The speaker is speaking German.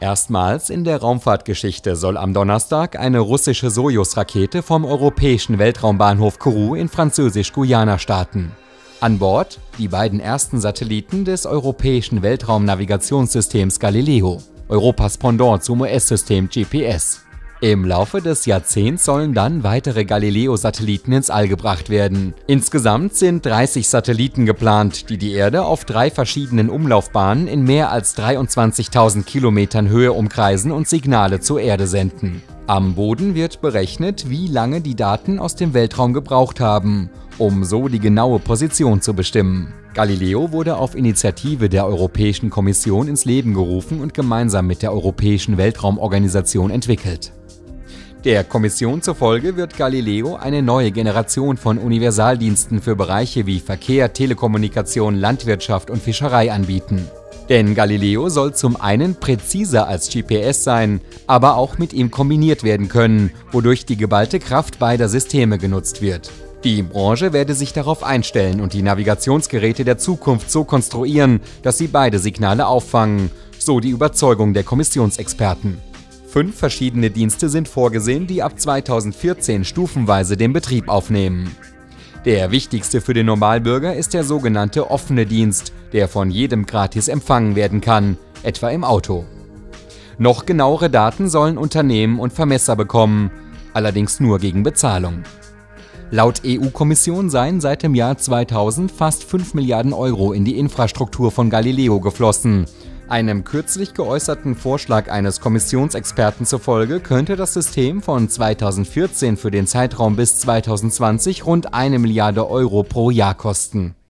Erstmals in der Raumfahrtgeschichte soll am Donnerstag eine russische Sojus-Rakete vom europäischen Weltraumbahnhof Kourou in Französisch-Guyana starten. An Bord die beiden ersten Satelliten des europäischen Weltraumnavigationssystems Galileo, Europas Pendant zum US-System GPS. Im Laufe des Jahrzehnts sollen dann weitere Galileo-Satelliten ins All gebracht werden. Insgesamt sind 30 Satelliten geplant, die die Erde auf drei verschiedenen Umlaufbahnen in mehr als 23.000 Kilometern Höhe umkreisen und Signale zur Erde senden. Am Boden wird berechnet, wie lange die Daten aus dem Weltraum gebraucht haben, um so die genaue Position zu bestimmen. Galileo wurde auf Initiative der Europäischen Kommission ins Leben gerufen und gemeinsam mit der Europäischen Weltraumorganisation entwickelt. Der Kommission zufolge wird Galileo eine neue Generation von Universaldiensten für Bereiche wie Verkehr, Telekommunikation, Landwirtschaft und Fischerei anbieten. Denn Galileo soll zum einen präziser als GPS sein, aber auch mit ihm kombiniert werden können, wodurch die geballte Kraft beider Systeme genutzt wird. Die Branche werde sich darauf einstellen und die Navigationsgeräte der Zukunft so konstruieren, dass sie beide Signale auffangen, so die Überzeugung der Kommissionsexperten. Fünf verschiedene Dienste sind vorgesehen, die ab 2014 stufenweise den Betrieb aufnehmen. Der wichtigste für den Normalbürger ist der sogenannte offene Dienst, der von jedem gratis empfangen werden kann, etwa im Auto. Noch genauere Daten sollen Unternehmen und Vermesser bekommen, allerdings nur gegen Bezahlung. Laut EU-Kommission seien seit dem Jahr 2000 fast 5 Milliarden Euro in die Infrastruktur von Galileo geflossen, einem kürzlich geäußerten Vorschlag eines Kommissionsexperten zufolge könnte das System von 2014 für den Zeitraum bis 2020 rund eine Milliarde Euro pro Jahr kosten